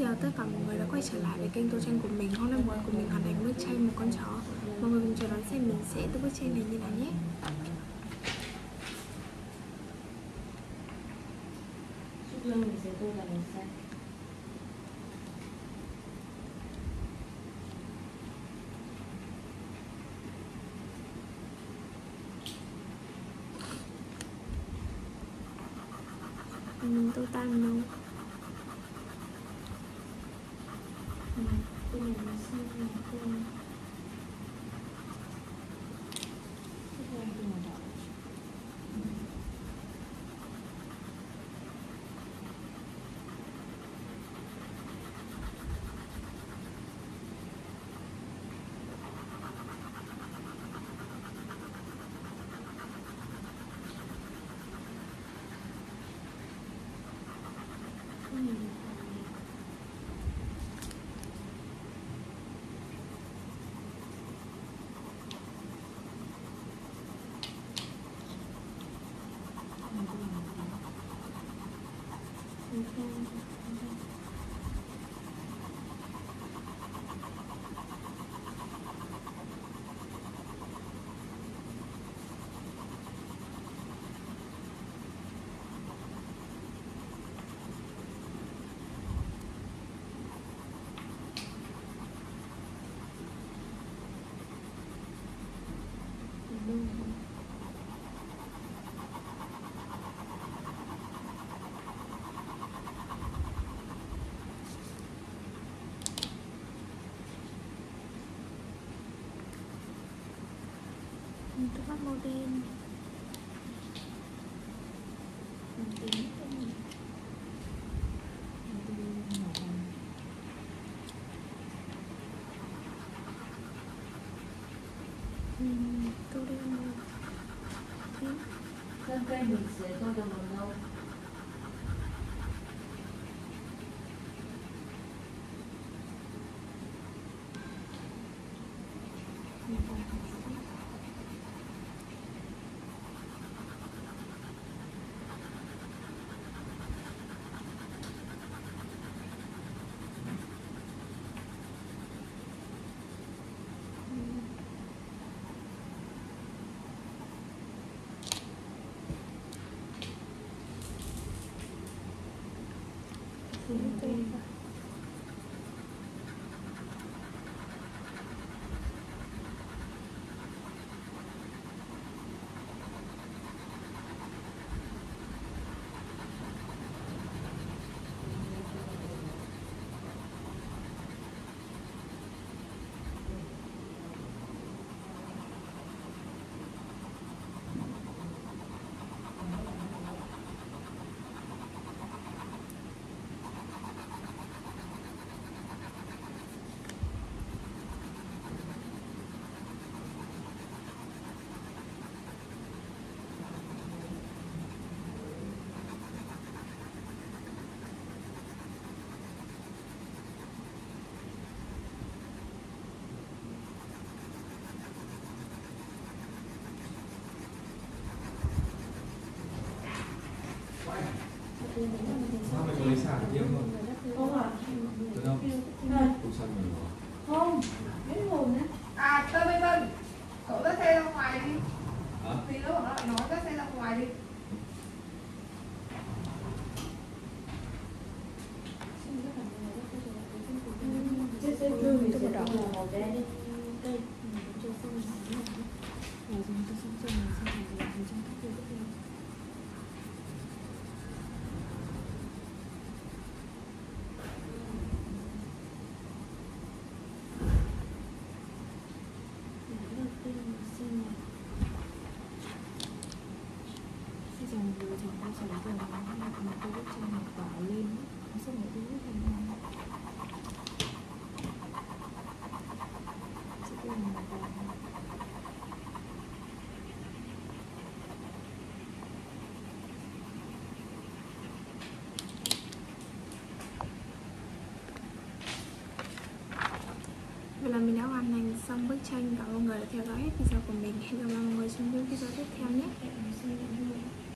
Xin chào tất cả mọi người đã quay trở lại với kênh tô tranh của mình Hôm nay mọi của mình hoàn thành bức tranh một con chó. Mọi người cùng chờ đón xem mình sẽ tự bức tranh này như nào nhé. Lưng mình sẽ tô là màu xanh Mình tô tan nâu Tô này màu xanh này tô Xúc lưng tô màu đỏ Tô này màu hồng Mình tô màu đỏ Mình tô Mình tô Mình tô bắt màu đen Mình tím tô màu Mình tô màu hồng Mình tô đen màu tím Thân cây mình sẽ tô được màu nâu Mình tô màu xanh Mình tô Sao mày có lấy xả tiêm không? Không à? Được không? Cũng xanh rồi đó. không Cái hồn á À, Tân Minh Tân, cậu dắt xe ra ngoài đi Hả? Nữa bọn nó lại nói dắt xe ra ngoài đi Trên xe lưng mình sẽ tô là màu đen đi Đây, mình tô xong màu đen Màu dùng tô xong cho mình xong rồi mình trong các tiêu tiếp theo Đấy đầu tiên là xanh này Bây giờ mình vừa chọn tay trái rồi Mình tô bức tranh này tỏa lên Nó xong rồi tô bức tranh này Sẽ tô màu vàng Vậy là mình đã hoàn thành xong bức tranh Cảm ơn mọi người đã theo dõi hết video của mình. Hẹn gặp lại mọi người trong những video tiếp theo nhé.